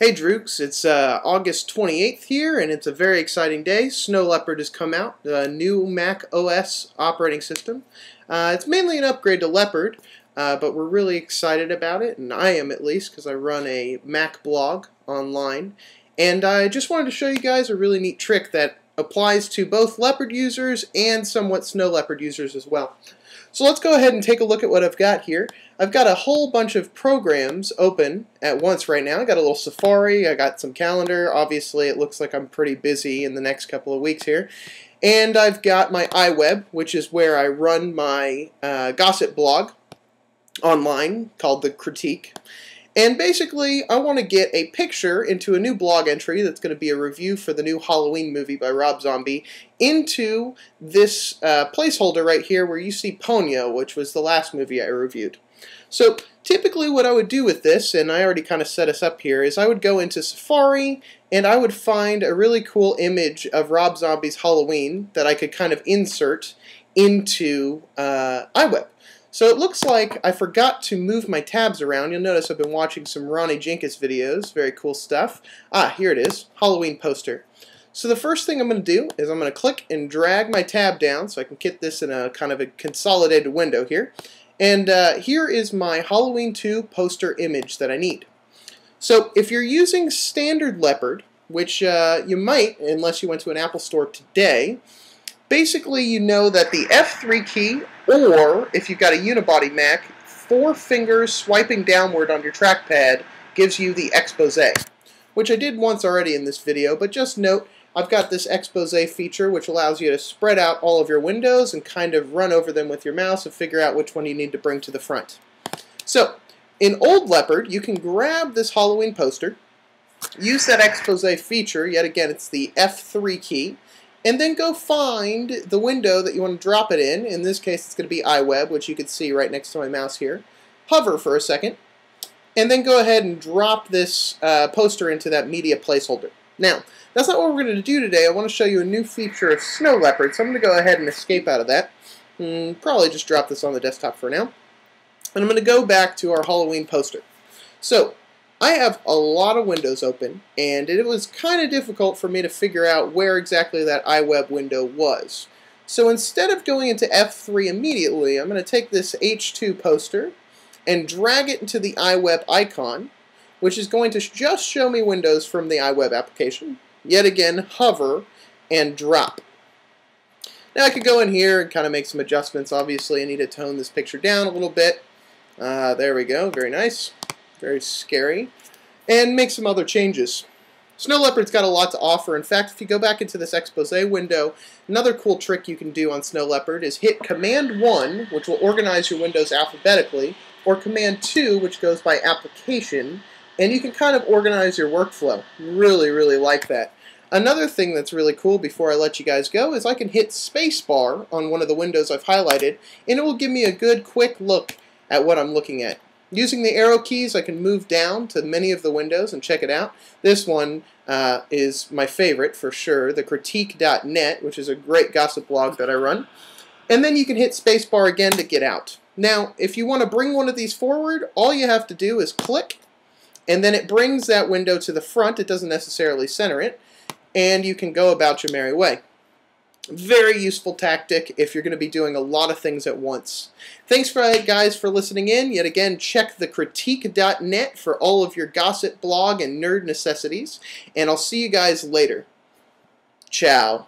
Hey Drooks, it's uh, August 28th here, and it's a very exciting day. Snow Leopard has come out, the new Mac OS operating system. Uh, it's mainly an upgrade to Leopard, uh, but we're really excited about it, and I am at least, because I run a Mac blog online. And I just wanted to show you guys a really neat trick that applies to both Leopard users and somewhat Snow Leopard users as well. So let's go ahead and take a look at what I've got here. I've got a whole bunch of programs open at once right now. I got a little Safari, I got some calendar. Obviously, it looks like I'm pretty busy in the next couple of weeks here. And I've got my iWeb, which is where I run my uh, gossip blog online called The Critique. And basically, I want to get a picture into a new blog entry that's going to be a review for the new Halloween movie by Rob Zombie into this uh, placeholder right here where you see Ponyo, which was the last movie I reviewed. So typically what I would do with this, and I already kind of set us up here, is I would go into Safari and I would find a really cool image of Rob Zombie's Halloween that I could kind of insert into uh, iWeb. So it looks like I forgot to move my tabs around. You'll notice I've been watching some Ronnie Jenkins videos. Very cool stuff. Ah, here it is. Halloween poster. So the first thing I'm going to do is I'm going to click and drag my tab down so I can get this in a kind of a consolidated window here. And uh, here is my Halloween 2 poster image that I need. So if you're using standard Leopard, which uh, you might unless you went to an Apple store today, basically you know that the F3 key, or if you've got a unibody Mac, four fingers swiping downward on your trackpad gives you the expose, which I did once already in this video, but just note I've got this expose feature which allows you to spread out all of your windows and kind of run over them with your mouse and figure out which one you need to bring to the front. So, in Old Leopard, you can grab this Halloween poster, use that expose feature, yet again it's the F3 key, and then go find the window that you want to drop it in. In this case, it's going to be iWeb, which you can see right next to my mouse here. Hover for a second, and then go ahead and drop this uh, poster into that media placeholder. Now, that's not what we're going to do today. I want to show you a new feature of Snow Leopard, so I'm going to go ahead and escape out of that. Mm, probably just drop this on the desktop for now. And I'm going to go back to our Halloween poster. So, I have a lot of windows open, and it was kind of difficult for me to figure out where exactly that iWeb window was. So instead of going into F3 immediately, I'm going to take this H2 poster and drag it into the iWeb icon, which is going to just show me windows from the iWeb application. Yet again, hover and drop. Now I could go in here and kind of make some adjustments. Obviously, I need to tone this picture down a little bit. Uh, there we go, very nice very scary, and make some other changes. Snow Leopard's got a lot to offer. In fact, if you go back into this expose window, another cool trick you can do on Snow Leopard is hit Command 1, which will organize your windows alphabetically, or Command 2, which goes by application, and you can kind of organize your workflow. Really, really like that. Another thing that's really cool before I let you guys go is I can hit spacebar on one of the windows I've highlighted, and it will give me a good quick look at what I'm looking at. Using the arrow keys, I can move down to many of the windows and check it out. This one uh, is my favorite for sure, the critique.net, which is a great gossip blog that I run. And then you can hit spacebar again to get out. Now, if you want to bring one of these forward, all you have to do is click, and then it brings that window to the front. It doesn't necessarily center it, and you can go about your merry way. Very useful tactic if you're going to be doing a lot of things at once. Thanks for guys for listening in. Yet again, check thecritique.net for all of your gossip blog and nerd necessities. And I'll see you guys later. Ciao.